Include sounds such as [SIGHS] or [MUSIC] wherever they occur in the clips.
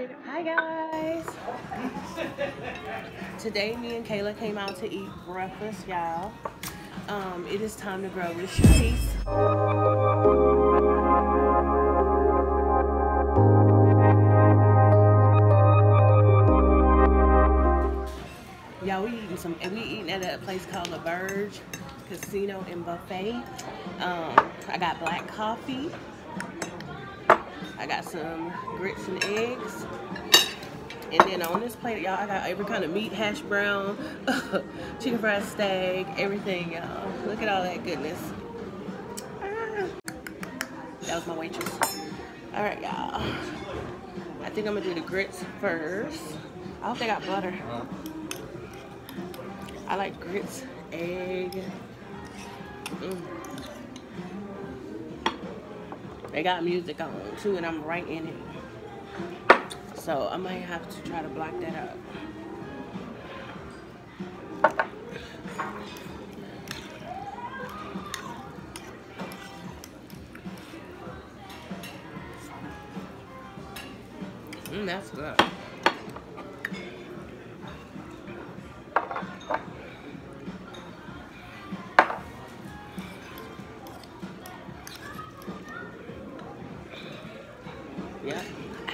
Hi guys. Today me and Kayla came out to eat breakfast, y'all. Um, it is time to grow with Cherice. Y'all, we eating some, and we eating at a place called L'Auberge Casino and Buffet. Um, I got black coffee. I got some grits and eggs. And then on this plate, y'all, I got every kind of meat, hash brown, [LAUGHS] chicken fried steak, everything, y'all. Look at all that goodness. Ah. That was my waitress. All right, y'all. I think I'm gonna do the grits first. I hope they got butter. I like grits, egg. Mm. They got music on too, and I'm right in it. So I might have to try to block that up. Mm, that's good.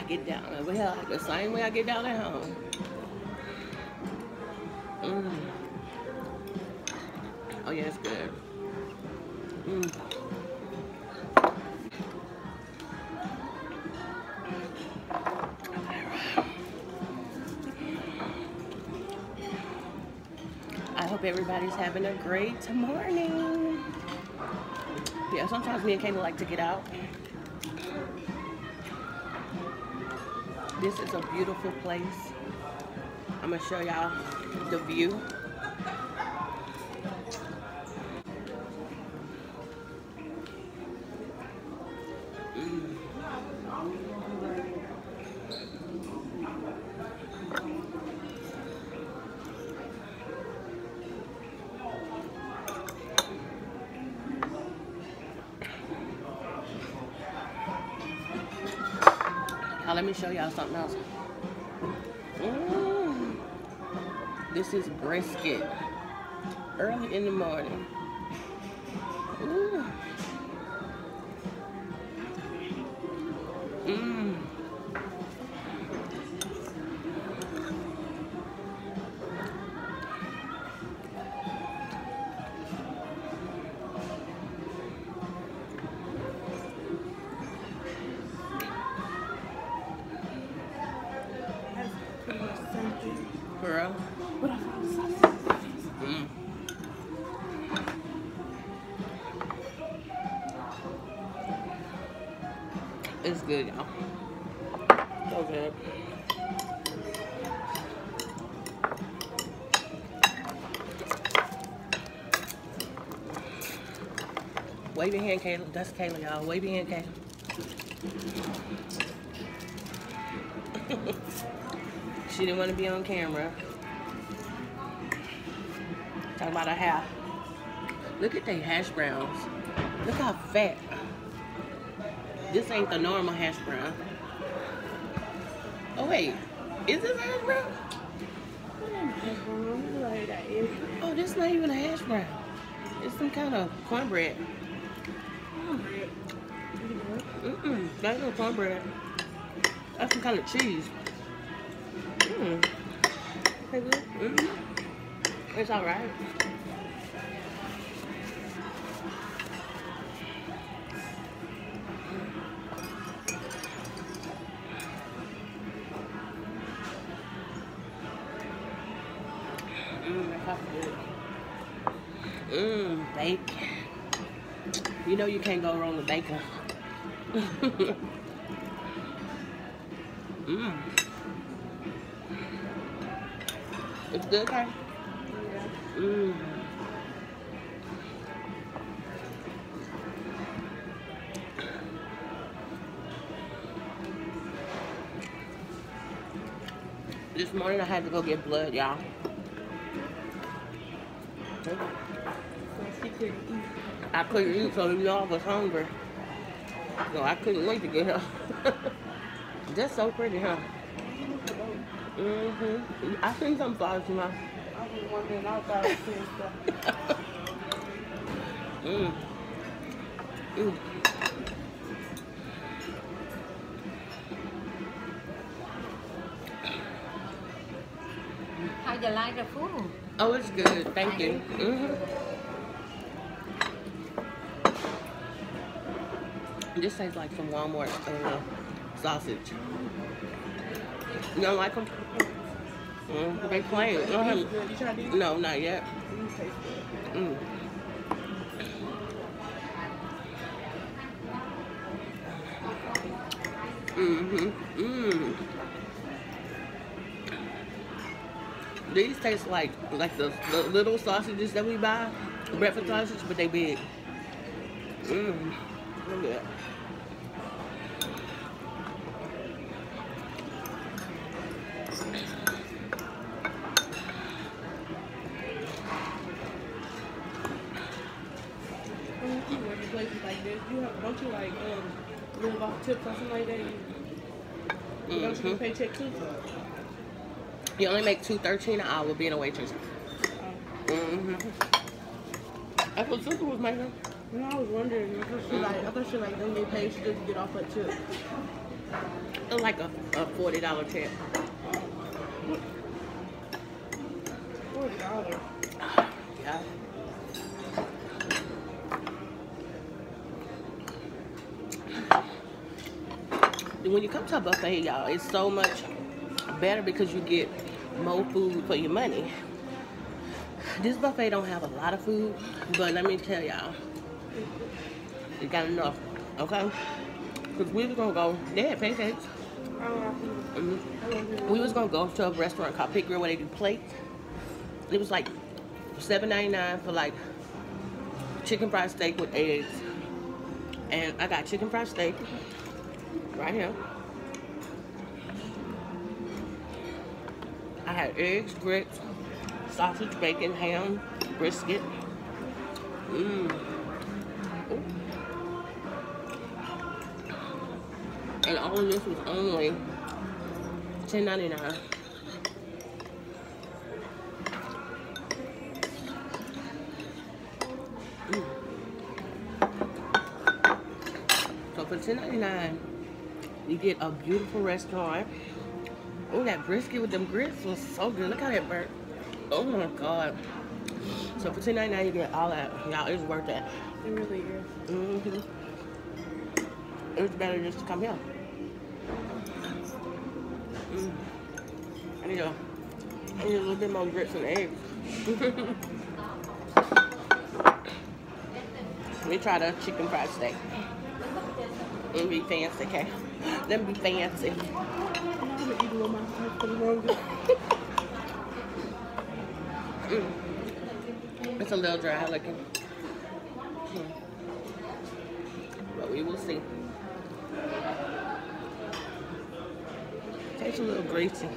Get down like the same way I get down at home. Mm. Oh yeah, it's good. Mm. I hope everybody's having a great morning. Yeah, sometimes me and Kayla like to get out. This is a beautiful place. I'm gonna show y'all the view. This is brisket. Early in the morning. It's good, y'all. So good. Wave your hand, Kayla. That's Kayla, y'all. Wave your hand, Kayla. [LAUGHS] she didn't want to be on camera. Talking about her hair. Look at their hash browns. Look how fat. This ain't the normal hash brown. Oh wait, is this hash brown? Oh, this is not even a hash brown. It's some kind of cornbread. Mm-mm, that's no cornbread. That's some kind of cheese. Mm. Mm-hmm. It's all Mmm, that coffee good. Mmm, bacon. You know you can't go wrong with bacon. [LAUGHS] Mmm. It's good, okay? Mmm. This morning I had to go get blood, y'all. I couldn't eat, so y'all was hungry. So I couldn't wait to get her. [LAUGHS] That's so pretty, huh? Mm-hmm. I seen some flowers in my. I was wondering. Mm. How you like the food? Oh, it's good. Thank you. Mm-hmm. This tastes like some Walmart uh, sausage. You don't like them? Mm, they plain. Mm, these? No, not yet. Mm. Mm-hmm. Mm. These taste like like the, the little sausages that we buy, breakfast sausages, but they big. Mmm. Look at that. When you keep working places like this, you have, don't you like um, live off tips or something like that? You, you don't Mhm. get paycheck too? You only make two thirteen an hour being a waitress. Mm-hmm. That's what Susan was making. you know, I was wondering. I thought she like, I thought she like don't get paid. She just get off her tip. It was like a, a forty dollar tip. Forty dollars. Yeah. [SIGHS] When you come to a buffet, y'all, it's so much better because you get more food for your money. This buffet don't have a lot of food, but let me tell y'all, it got enough, okay? Because we was gonna go, they had pancakes. Don't know. We was gonna go to a restaurant called Pig Grill where they do plates. It was like seven ninety nine for like chicken fried steak with eggs. And I got chicken fried steak right here. Had eggs, grits, sausage, bacon, ham, brisket. Mmm. And all of this was only $10.99. Mm. So for ten ninety nine, you get a beautiful restaurant. Oh, that brisket with them grits was so good. Look how that burnt. Oh my god. So for ten ninety nine, you get all that. Y'all, it's worth it. It really is. Mm-hmm. It's better just to come here. Mm. I need a, I need a little bit more grits and eggs. [LAUGHS] Let me try the chicken fried steak. Let me be fancy, okay? Let me be fancy. I'm gonna eat my for the longest. Mm. It's a little dry looking. Mm. But we will see. Tastes a little greasy.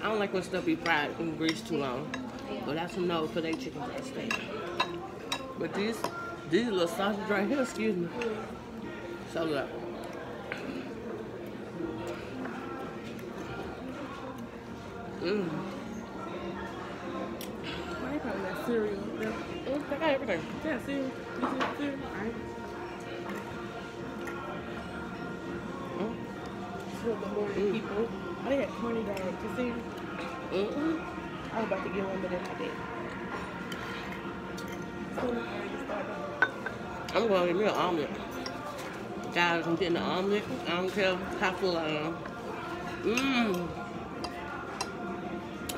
I don't like when stuff be fried in grease too long. But that's a no for their chicken fried steak. But these these little sausage right here, excuse me. So good. Got? Mm, got everything. yeah cereal. Morning Mm. people. I had 20 dollars to see. Mm-mm. I was about to get one, but then I didn't. I'm going to get me an omelet. Guys, I'm getting an omelet. I don't care how full I am. Mmm.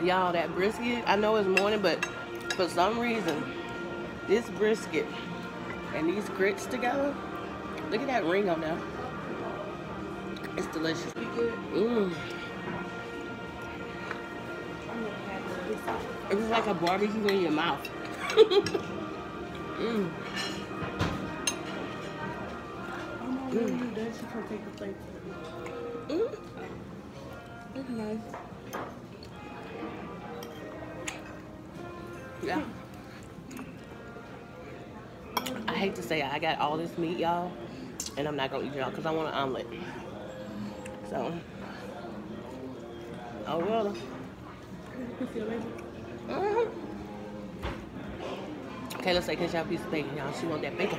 Y'all, that brisket, I know it's morning, but for some reason, this brisket and these grits together, look at that ring on there. It's delicious. You good? Mmm. I'm gonna have this. It was like a barbecue in your mouth. Mmm. [LAUGHS] I'm already done. Yeah. I hate to say it, I got all this meat, y'all, and I'm not gonna eat it all because I want an omelet. So, Oh, well. Amazing. Mhm. Okay, let's she have a piece of bacon, y'all? She want that bacon.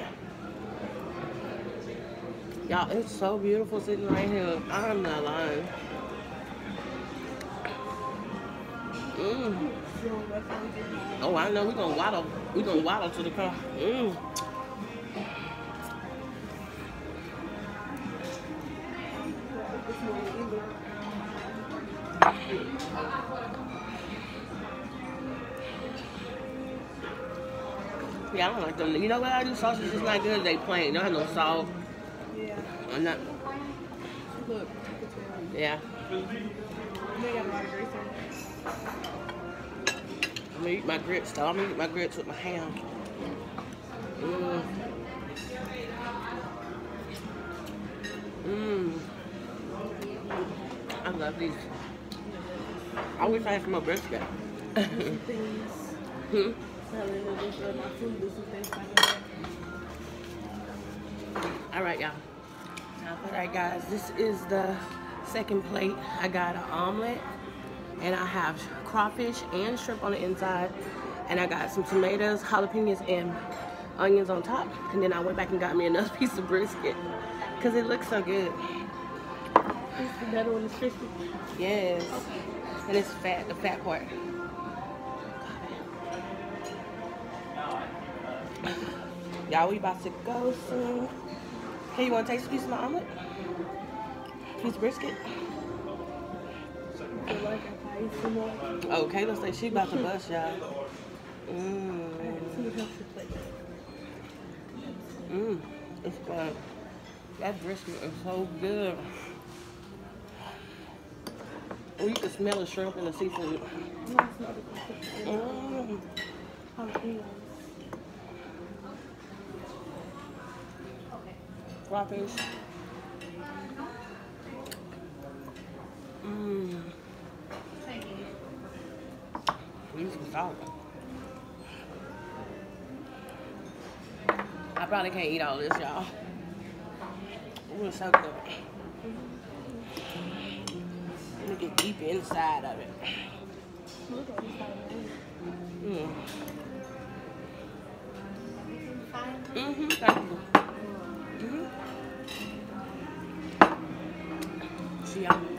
Y'all, it's so beautiful sitting right here. I'm not lying. Mm. So, that's how we. Oh, I know. We're going to waddle. We're going to waddle to the car. Mm. This morning either. Yeah, I don't like them. You know what I do? Sausage is not good. They plain. They don't have no salt. Yeah. I'm not. Look, you can tell. Yeah. They got a lot of grease it. I'm gonna eat my grits though. I'm gonna eat my grits with my ham. Mmm. I love these. I wish I had some more brisket. Hmm? All right, y'all. All right, guys. This is the second plate. I got an omelet, and I have crawfish and shrimp on the inside, and I got some tomatoes, jalapenos, and onions on top. And then I went back and got me another [LAUGHS] piece of brisket because it looks so good. It's the better one is crispy. Yes, and it's fat. The fat part. Y'all, we about to go soon. Hey, you want to taste a piece of my omelet? Piece of brisket? I like I Oh, Kayla say she about to bust, y'all. Mmm. Mmm. It's good. That brisket is so good. Oh, you can smell the shrimp and the seafood. Mmm. Crawfish. Mmm. Need some I probably can't eat all this, y'all. Ooh, it's so good. Let me get deep inside of it. Mm. Mm-hmm. Thank you. Mm-hmm. See y'all.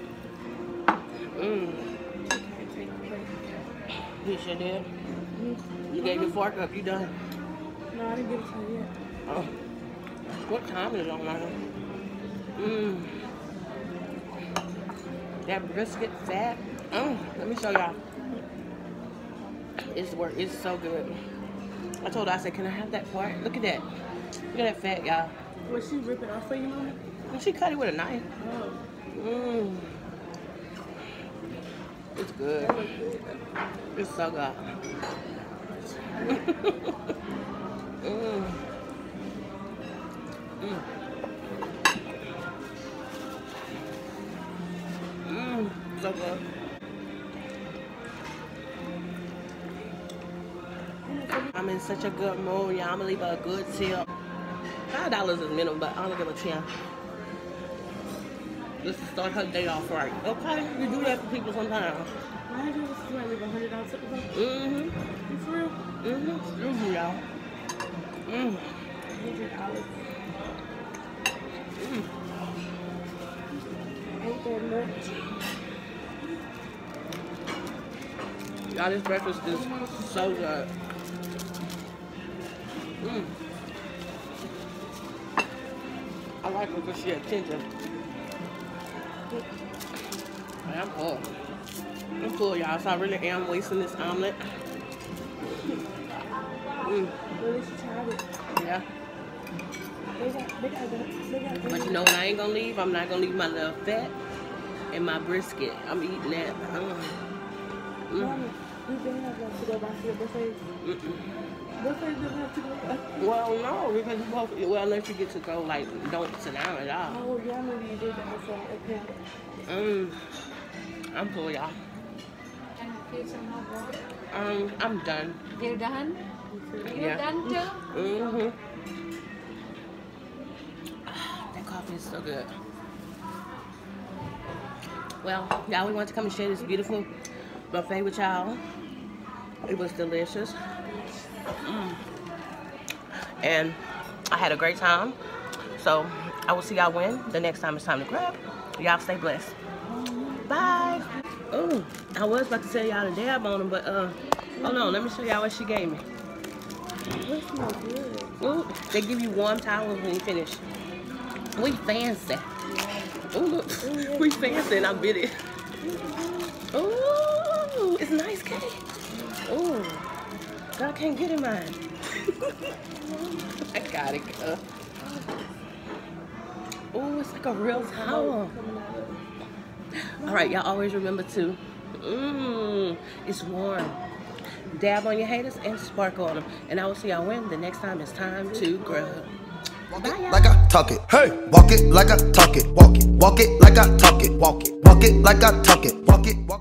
You sure did. You gave your fork up. You done. No, I didn't get it to her yet. Oh. What time is it on now? Mmm. That brisket fat. Oh, let me show y'all. It's work. It's so good. I told her, I said, can I have that part? Look at that. Look at that fat, y'all. Was she ripping off for you, mama? She cut it with a knife. Oh, Mmm. It's good. It's so good. Mmm. Mmm. Mmm. So good. I'm in such a good mood, y'all. I'm gonna leave a good tip. Five dollars is minimum, but I'm gonna give a ten. Just to start her day off right. Okay, you do that for people sometimes. Why just like a hundred dollars tip? Mm-hmm. You for real? Mm-hmm. Excuse me, y'all. Mm. Hundred dollars. Mm. Ain't that much? Y'all, this breakfast is so good. Mm. I like her because she had attention. I am full. I'm full, y'all, so I really am wasting this omelet. Mm. At least you tried it. Yeah. But you know what I ain't gonna leave? I'm not gonna leave my little fat and my brisket. I'm eating that. Mm. Mm. Well, no, because you both, well, unless you get to go, like, don't sit down at all. Oh, yeah, remember you did that before. Okay. Mm. I'm full, y'all. Um, I'm done. You're done? You're Yeah. done too? Mm-hmm. That coffee is so good. Well, y'all, we want to come and share this beautiful buffet with y'all. It was delicious. Mm. And I had a great time. So I will see y'all when the next time it's time to grab. Y'all stay blessed. Bye. Oh, I was about to tell y'all to dab on them, but uh, hold on, let me show y'all what she gave me. Good. Ooh, they give you warm towels when you finish. We fancy. Ooh, look, [LAUGHS] we fancy and I bit it. Ooh, it's nice cake. Ooh, girl can't get in mine. [LAUGHS] I got it, girl. Ooh, it's like a real towel. All right, y'all always remember to, mmm, it's warm. Dab on your haters and sparkle on them. And I will see y'all when the next time it's time to grub. Walk Bye, it like I talk it. Hey, walk it like I talk it. Walk it, walk it like I talk it. Walk it, walk it like I talk it. Walk it, walk